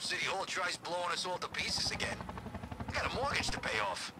City Hall tries blowing us all to pieces again. I got a mortgage to pay off.